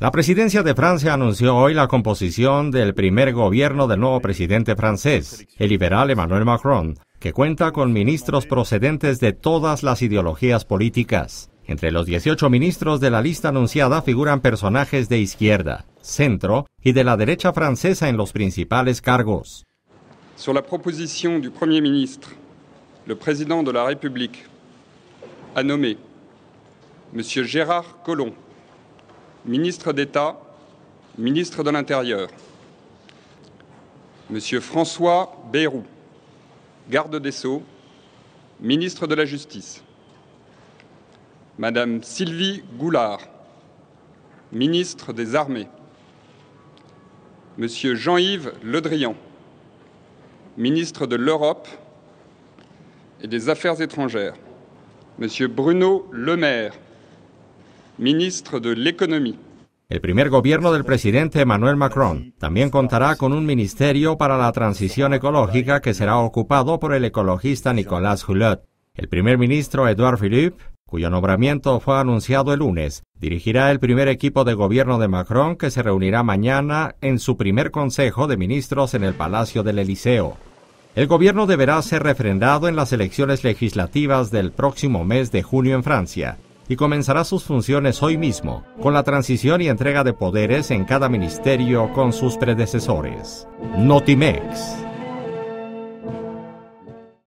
La presidencia de Francia anunció hoy la composición del primer gobierno del nuevo presidente francés, el liberal Emmanuel Macron, que cuenta con ministros procedentes de todas las ideologías políticas. Entre los 18 ministros de la lista anunciada figuran personajes de izquierda, centro y de la derecha francesa en los principales cargos. Sur la proposición du Premier ministre, le président de la République a nommé M. Gérard Collomb ministre d'État, ministre de l'Intérieur. Monsieur François Bayrou, garde des Sceaux, ministre de la Justice. Madame Sylvie Goulard, ministre des Armées. Monsieur Jean-Yves Le Drian, ministre de l'Europe et des Affaires étrangères. Monsieur Bruno Le Maire, ministre de l'Économie. El primer gobierno del presidente Emmanuel Macron también contará con un ministerio para la transición ecológica que será ocupado por el ecologista Nicolas Hulot. El primer ministro Edouard Philippe, cuyo nombramiento fue anunciado el lunes, dirigirá el primer equipo de gobierno de Macron que se reunirá mañana en su primer consejo de ministros en el Palacio del Eliseo. El gobierno deberá ser refrendado en las elecciones legislativas del próximo mes de junio en Francia y comenzará sus funciones hoy mismo, con la transición y entrega de poderes en cada ministerio con sus predecesores. Notimex.